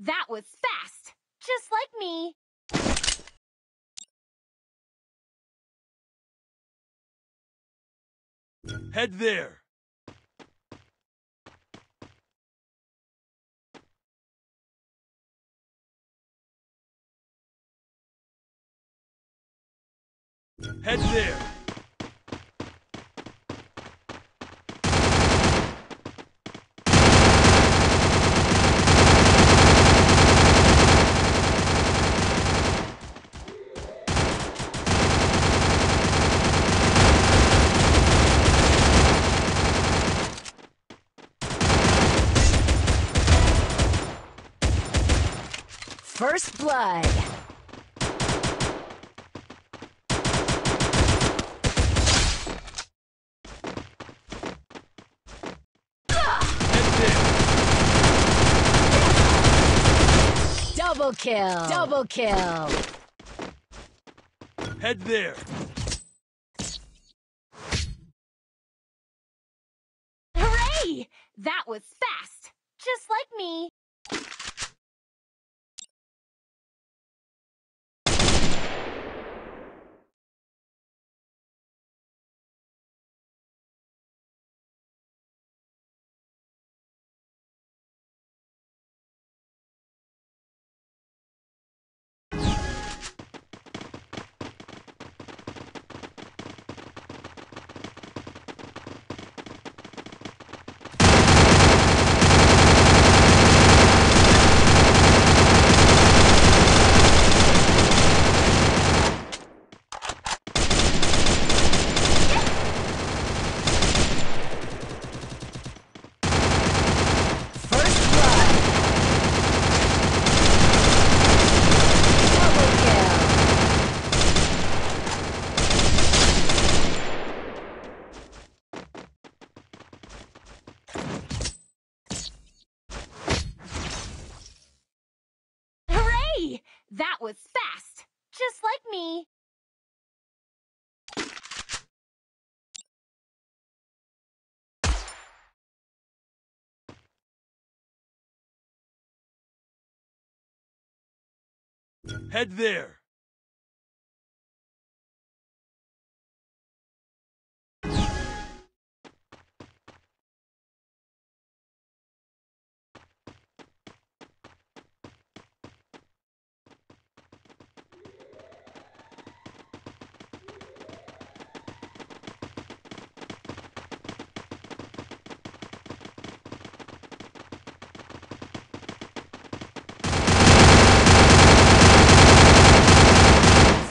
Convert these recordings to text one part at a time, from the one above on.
That was fast! Just like me. Head there. Head there. First blood. Head there. Double kill! Double kill! Head there. Hooray! That was fast! Just like me. First blood. Double kill. Hooray! That was fast! Just like me. Head there.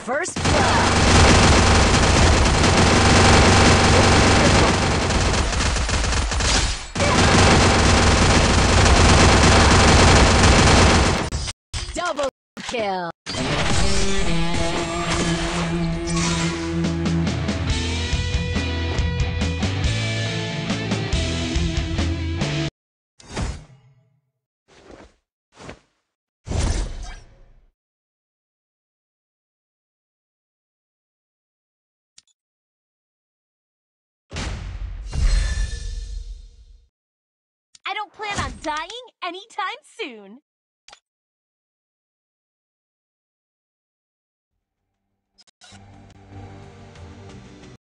First blood. Double kill. I don't plan on dying anytime soon.